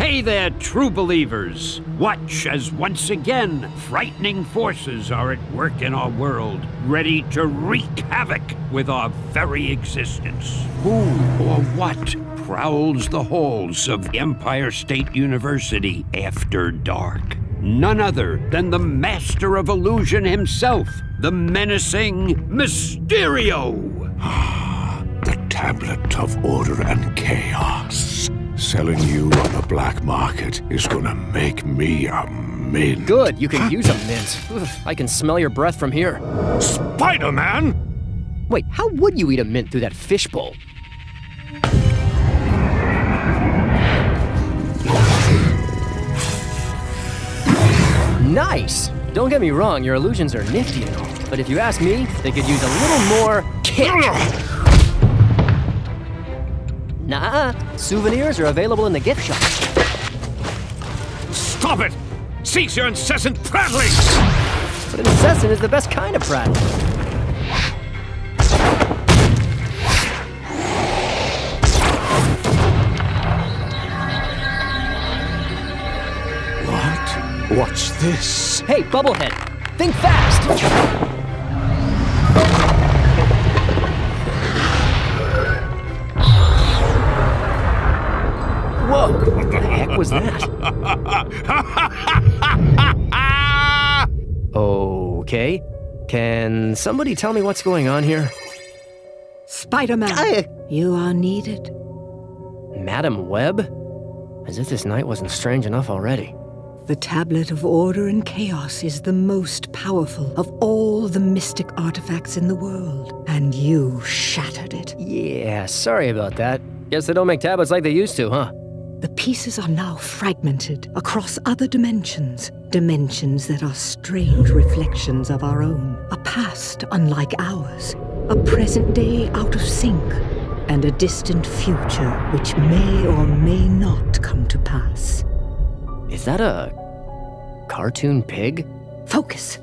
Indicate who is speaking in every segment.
Speaker 1: Hey there, true believers! Watch as once again frightening forces are at work in our world, ready to wreak havoc with our very existence. Who or what prowls the halls of Empire State University after dark? None other than the master of illusion himself, the menacing Mysterio!
Speaker 2: Ah, the tablet of order and chaos. Selling you on the black market is gonna make me a mint.
Speaker 3: Good, you can use a mint. Ugh, I can smell your breath from here.
Speaker 2: Spider-Man?
Speaker 3: Wait, how would you eat a mint through that fishbowl? Nice! Don't get me wrong, your illusions are nifty and all, but if you ask me, they could use a little more kick. Nah, souvenirs are available in the gift shop.
Speaker 2: Stop it! Cease your incessant prattling!
Speaker 3: But incessant is the best kind of prattling.
Speaker 2: What? What's this?
Speaker 3: Hey, Bubblehead, think fast! Was that? okay. Can somebody tell me what's going on here?
Speaker 4: Spider-Man, uh, you are needed.
Speaker 3: Madam Web? As if this night wasn't strange enough already.
Speaker 4: The Tablet of Order and Chaos is the most powerful of all the mystic artifacts in the world, and you shattered it.
Speaker 3: Yeah, sorry about that. Guess they don't make tablets like they used to, huh?
Speaker 4: The pieces are now fragmented across other dimensions, dimensions that are strange reflections of our own, a past unlike ours, a present day out of sync, and a distant future which may or may not come to pass.
Speaker 3: Is that a cartoon pig?
Speaker 4: Focus.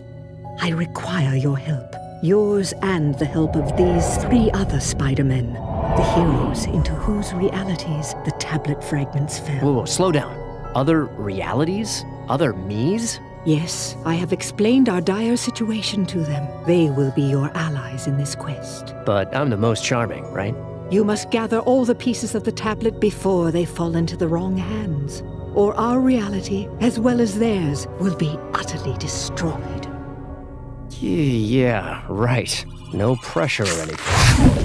Speaker 4: I require your help. Yours and the help of these three other Spider-Men. The heroes into whose realities the tablet fragments fell.
Speaker 3: Whoa, whoa, slow down. Other realities? Other me's?
Speaker 4: Yes, I have explained our dire situation to them. They will be your allies in this quest.
Speaker 3: But I'm the most charming, right?
Speaker 4: You must gather all the pieces of the tablet before they fall into the wrong hands, or our reality, as well as theirs, will be utterly destroyed.
Speaker 3: Yeah, right. No pressure or anything.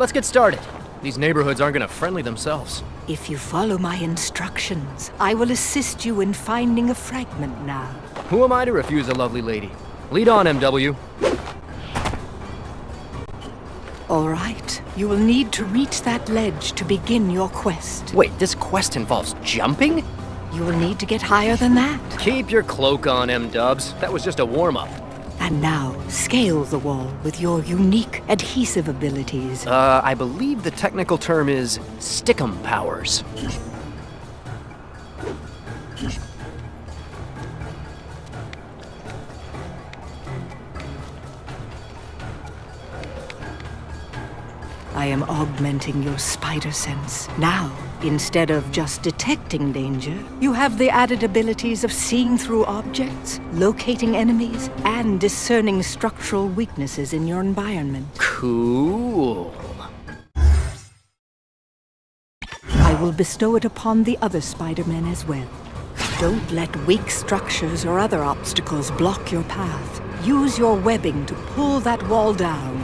Speaker 3: Let's get started. These neighborhoods aren't gonna friendly themselves.
Speaker 4: If you follow my instructions, I will assist you in finding a fragment now.
Speaker 3: Who am I to refuse a lovely lady? Lead on, MW.
Speaker 4: All right, you will need to reach that ledge to begin your quest.
Speaker 3: Wait, this quest involves jumping?
Speaker 4: You will need to get higher than that.
Speaker 3: Keep your cloak on, M-dubs. That was just a warm-up.
Speaker 4: And now, scale the wall with your unique adhesive abilities.
Speaker 3: Uh, I believe the technical term is stickum powers.
Speaker 4: I am augmenting your spider sense. Now, instead of just detecting danger, you have the added abilities of seeing through objects, locating enemies, and discerning structural weaknesses in your environment.
Speaker 3: Cool.
Speaker 4: I will bestow it upon the other Spider-Men as well. Don't let weak structures or other obstacles block your path. Use your webbing to pull that wall down.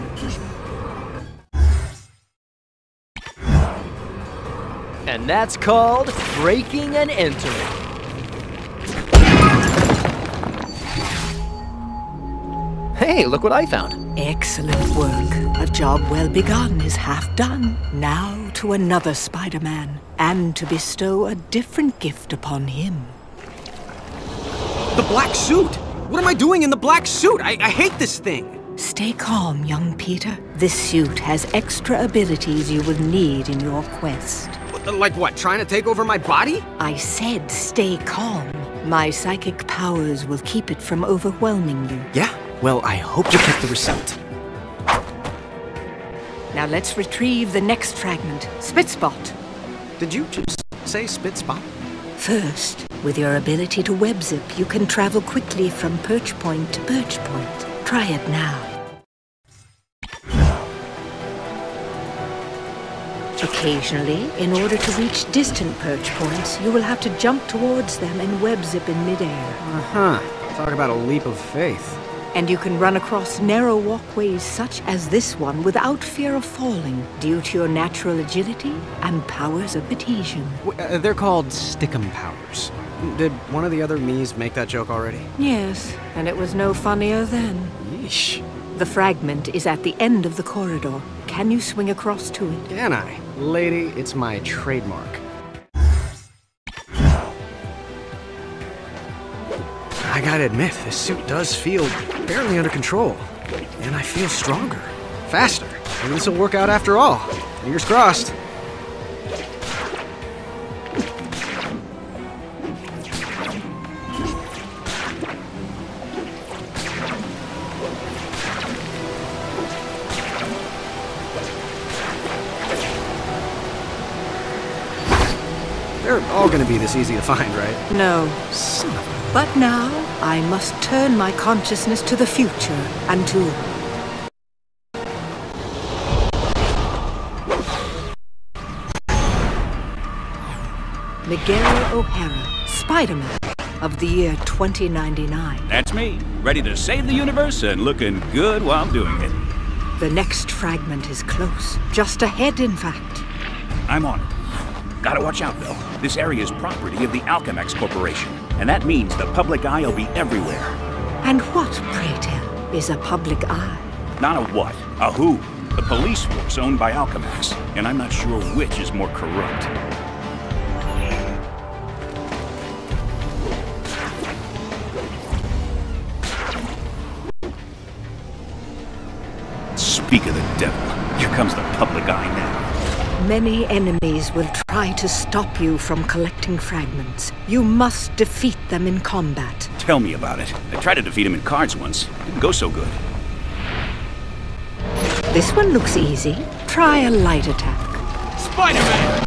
Speaker 3: And that's called breaking and entering. Hey, look what I found.
Speaker 4: Excellent work. A job well begun is half done. Now to another Spider-Man, and to bestow a different gift upon him.
Speaker 5: The black suit! What am I doing in the black suit? I, I hate this thing!
Speaker 4: Stay calm, young Peter. This suit has extra abilities you will need in your quest.
Speaker 5: Like what, trying to take over my body?
Speaker 4: I said stay calm. My psychic powers will keep it from overwhelming you.
Speaker 5: Yeah? Well, I hope you kept the receipt.
Speaker 4: Now let's retrieve the next fragment, Spitspot.
Speaker 5: Did you just say spit spot?
Speaker 4: First, with your ability to webzip, you can travel quickly from perch point to perch point. Try it now. Occasionally, in order to reach distant perch points, you will have to jump towards them and web zip in midair.
Speaker 5: Uh-huh. Talk about a leap of faith.
Speaker 4: And you can run across narrow walkways such as this one without fear of falling due to your natural agility and powers of adhesion.
Speaker 5: Uh, they're called stickum powers. Did one of the other me's make that joke already?
Speaker 4: Yes, and it was no funnier then.
Speaker 5: Yeesh.
Speaker 4: The fragment is at the end of the corridor. Can you swing across to it?
Speaker 5: Can I? Lady, it's my trademark. I gotta admit, this suit does feel barely under control. And I feel stronger, faster. Maybe this will work out after all. Fingers crossed. Easy to find, right?
Speaker 4: No.
Speaker 5: Son of a...
Speaker 4: But now I must turn my consciousness to the future and to. Miguel O'Hara, Spider Man of the year 2099.
Speaker 6: That's me, ready to save the universe and looking good while doing it.
Speaker 4: The next fragment is close, just ahead, in fact.
Speaker 6: I'm on it. Gotta watch out, though. This area is property of the Alchemex Corporation, and that means the public eye will be everywhere.
Speaker 4: And what, pray tell, is a public eye?
Speaker 6: Not a what, a who. The police force owned by Alchemex, and I'm not sure which is more corrupt.
Speaker 4: Many enemies will try to stop you from collecting fragments. You must defeat them in combat.
Speaker 6: Tell me about it. I tried to defeat him in cards once. Didn't go so good.
Speaker 4: This one looks easy. Try a light attack. Spider-Man!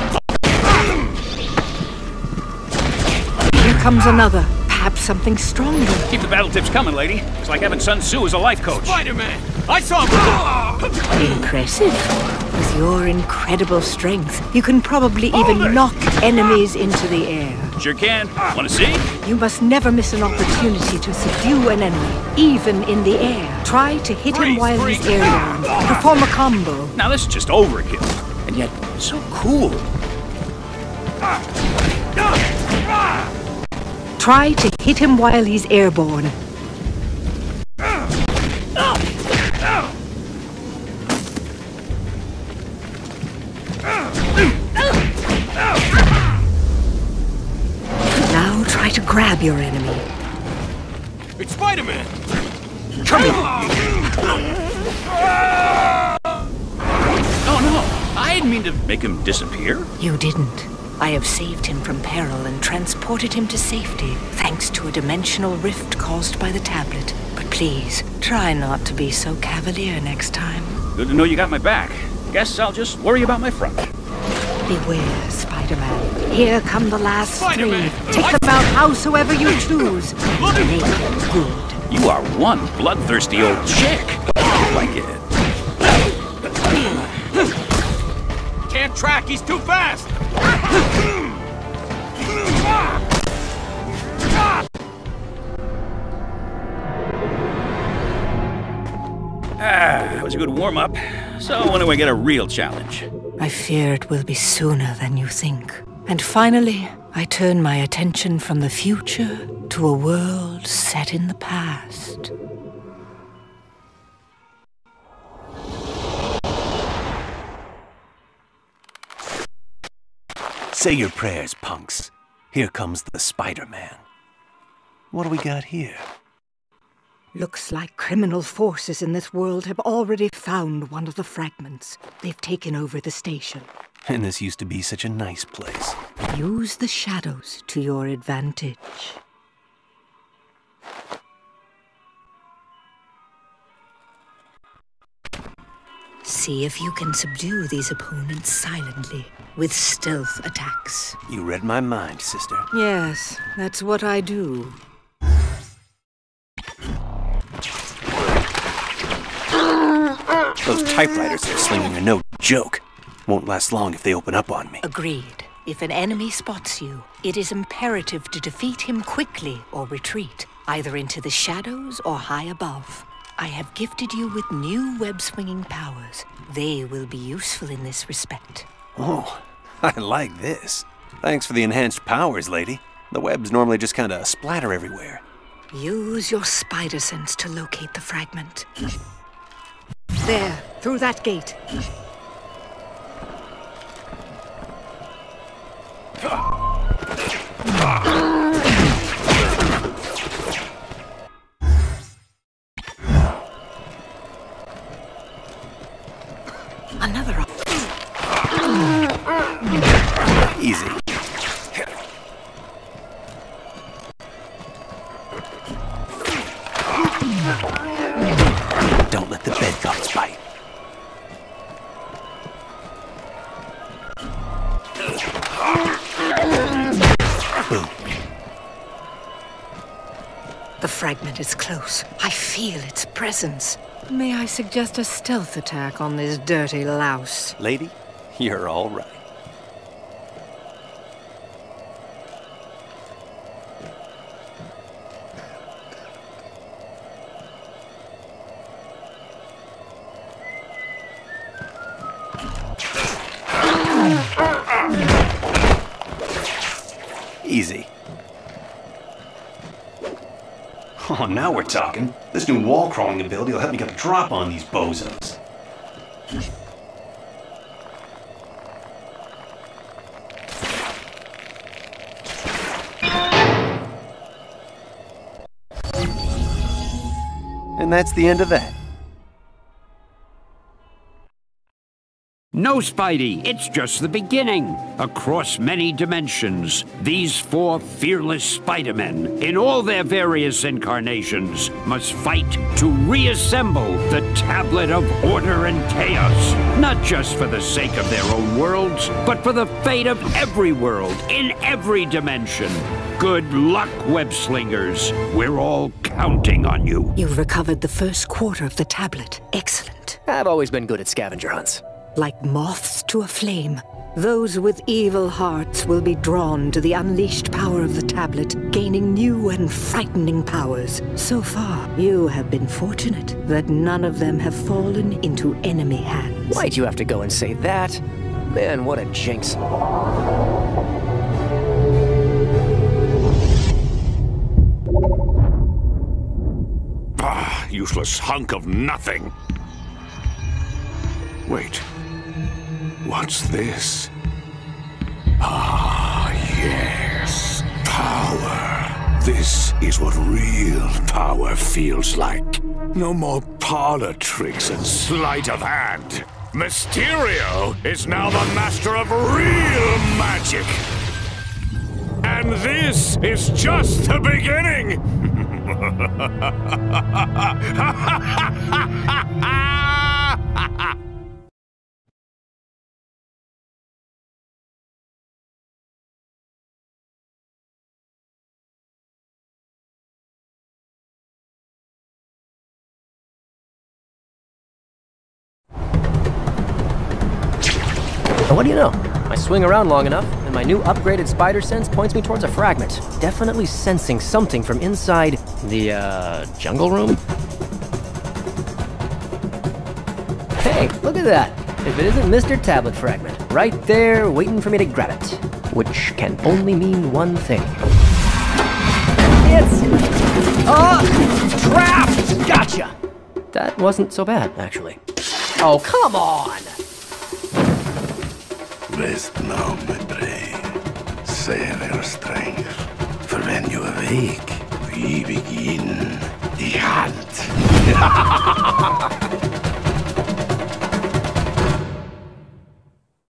Speaker 4: Here comes another. Perhaps something stronger.
Speaker 6: Keep the battle tips coming, lady. It's like having Sun Tzu as a life coach.
Speaker 5: Spider-Man! I saw him!
Speaker 4: Impressive. With your incredible strength, you can probably even knock enemies into the air.
Speaker 6: Sure can. Want to see?
Speaker 4: You must never miss an opportunity to subdue an enemy, even in the air. Try to hit him
Speaker 6: Freeze,
Speaker 4: while he's
Speaker 6: freeze.
Speaker 4: airborne. Perform a combo.
Speaker 6: Now this is just overkill. And yet, so cool.
Speaker 4: Try to hit him while he's airborne. Grab your enemy.
Speaker 5: It's Spider-Man!
Speaker 6: Oh no, I didn't mean to make him disappear.
Speaker 4: You didn't. I have saved him from peril and transported him to safety, thanks to a dimensional rift caused by the tablet. But please, try not to be so cavalier next time.
Speaker 6: Good to know you got my back. Guess I'll just worry about my front.
Speaker 4: Beware, Spider-Man. Here come the last
Speaker 5: Spider-Man!
Speaker 4: three. Take them out howsoever you choose. Make it good.
Speaker 6: You are one bloodthirsty old chick. Like it.
Speaker 5: Can't track, he's too fast!
Speaker 6: Ah, that was a good warm up. So when do I get a real challenge?
Speaker 4: I fear it will be sooner than you think. And finally, I turn my attention from the future to a world set in the past.
Speaker 7: Say your prayers, punks. Here comes the Spider-Man. What do we got here?
Speaker 4: Looks like criminal forces in this world have already found one of the fragments. They've taken over the station.
Speaker 7: And this used to be such a nice place.
Speaker 4: Use the shadows to your advantage. See if you can subdue these opponents silently with stealth attacks.
Speaker 7: You read my mind, sister.
Speaker 4: Yes, that's what I do.
Speaker 7: Those typewriters they're slinging are no joke. Won't last long if they open up on me.
Speaker 4: Agreed. If an enemy spots you, it is imperative to defeat him quickly or retreat, either into the shadows or high above. I have gifted you with new web-swinging powers. They will be useful in this respect.
Speaker 7: Oh, I like this. Thanks for the enhanced powers, lady. The webs normally just kinda splatter everywhere.
Speaker 4: Use your spider sense to locate the fragment. There, through that gate.
Speaker 7: The
Speaker 4: fragment is close. I feel its presence. May I suggest a stealth attack on this dirty louse?
Speaker 7: Lady, you're all right. Easy.
Speaker 8: Oh, now we're talking. This new wall crawling ability will help me get a drop on these bozos.
Speaker 7: And that's the end of that.
Speaker 1: No, Spidey, it's just the beginning. Across many dimensions, these four fearless Spider-Men, in all their various incarnations, must fight to reassemble the Tablet of Order and Chaos. Not just for the sake of their own worlds, but for the fate of every world, in every dimension. Good luck, web-slingers. We're all counting on you.
Speaker 4: You've recovered the first quarter of the tablet. Excellent.
Speaker 3: I've always been good at scavenger hunts.
Speaker 4: Like moths to a flame, those with evil hearts will be drawn to the unleashed power of the tablet, gaining new and frightening powers. So far, you have been fortunate that none of them have fallen into enemy hands.
Speaker 3: Why'd you have to go and say that? Man, what a jinx.
Speaker 2: Ah, useless hunk of nothing. Wait. What's this? Ah, yes. Power. This is what real power feels like. No more parlor tricks and sleight of hand. Mysterio is now the master of real magic. And this is just the beginning.
Speaker 3: And what do you know? I swing around long enough, and my new upgraded spider sense points me towards a fragment. Definitely sensing something from inside the, uh, jungle room? Hey, look at that! If it isn't Mr. Tablet Fragment, right there waiting for me to grab it. Which can only mean one thing. It's... Uh, trapped! Gotcha! That wasn't so bad, actually. Oh, come on!
Speaker 2: Rest now, my brave. Save your strength. For when you awake, we begin the hunt.